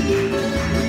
Música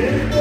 Yeah.